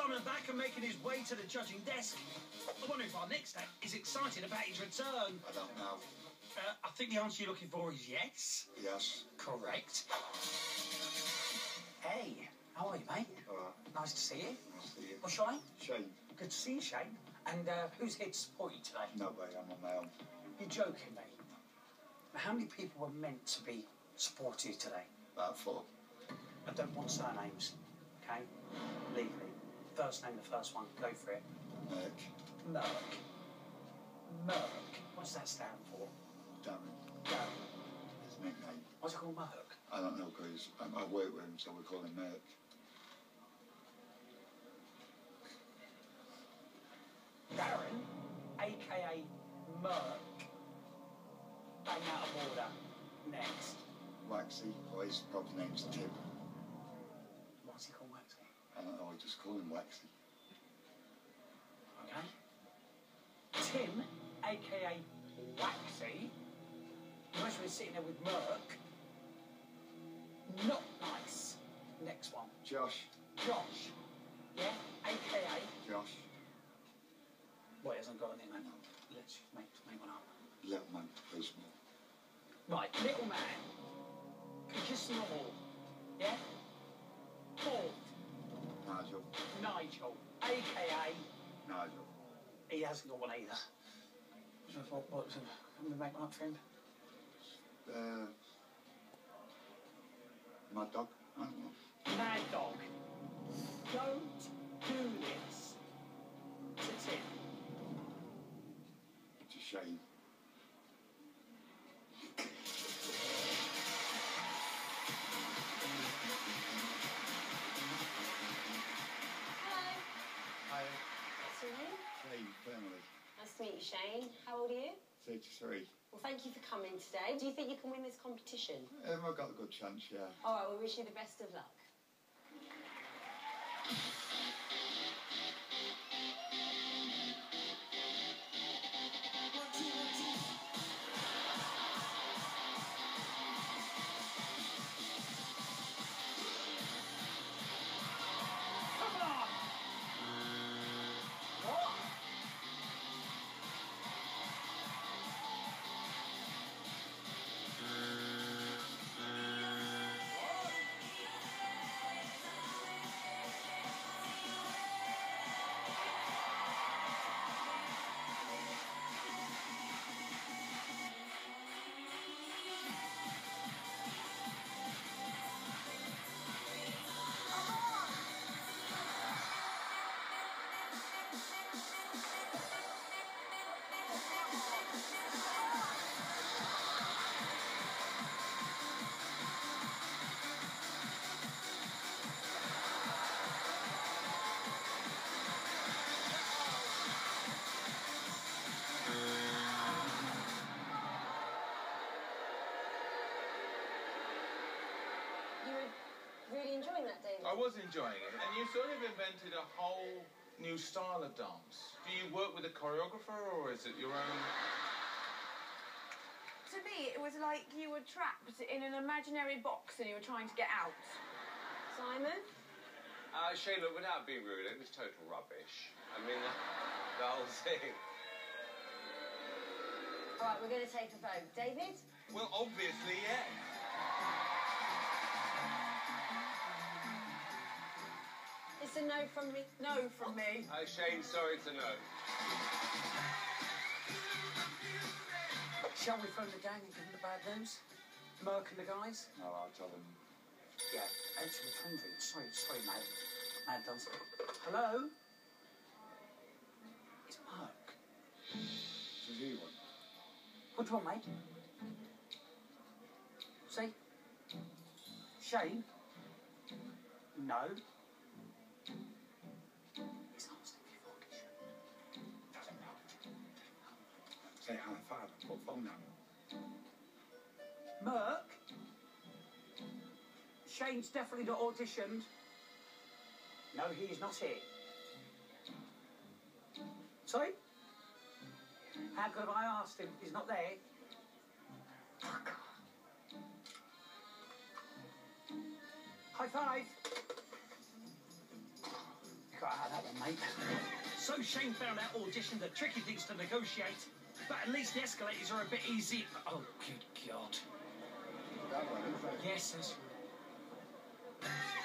Simon back and making his way to the judging desk. I wonder if our next act is excited about his return. I don't know. Uh, I think the answer you're looking for is yes. Yes. Correct. Hey, how are you, mate? All right. Nice to see you. Nice to see you. What's your name? Shane. Good to see you, Shane. And uh, who's here to support you today? No way, I'm on my own. You're joking, mate. How many people were meant to be supporting you today? About four. I don't want surnames, okay? First name, the first one. Go for it. Merch. Merck. Merck. What's that stand for? Darren. Darren. His nickname. What's it called, Merck? I don't know because um, I work with him, so we call him Merch. Darren, aka Merck. Bang out of order. Next. Waxy, or his proper name's Tim. What's he called, Waxy? I don't know, I just call him Waxy. Okay. Tim, aka Waxy. Must been sitting there with Merck. Not nice. Next one. Josh. Josh. Yeah? AKA. Josh. He hasn't got a nickname. Let's make, make one up. Little man, small. Right, little man. Just normal. Yeah? Paul. Nigel. Nigel. AKA. Nigel. He hasn't got one either. So What, what, can we make one up for him? Uh, Mad Dog. I don't know. Mad dog. Don't do this to Tim. It's a shame. To meet you, Shane. How old are you? 33. Well, thank you for coming today. Do you think you can win this competition? Um, I've got a good chance, yeah. All right, we wish you the best of luck. Really enjoying that, David? I was enjoying it, and you sort of invented a whole new style of dance. Do you work with a choreographer, or is it your own? To me, it was like you were trapped in an imaginary box and you were trying to get out. Simon? Uh, Shane, look, without being rude, it was total rubbish. I mean, the, the whole thing. All right, we're going to take a vote. David? Well, obviously, yes. A no from me. No from me. Uh, Shane, sorry to know. Shall we phone the gang and give them the bad news? Merck and the guys? No, I'll tell them. Yeah, actually, hundred. Sorry, sorry, mate. Mad dance. Hello? It's Merck. Does he want? What do you want, mate? See? Shane? No. Say hi, father. Put phone down. Merck? Shane's definitely not auditioned. No, he is not here. Sorry? How could have I asked him? He's not there. Fuck. High five. God, that mate. So Shane found out audition the tricky things to negotiate, but at least the escalators are a bit easy. Oh, good God. Yes, that's right.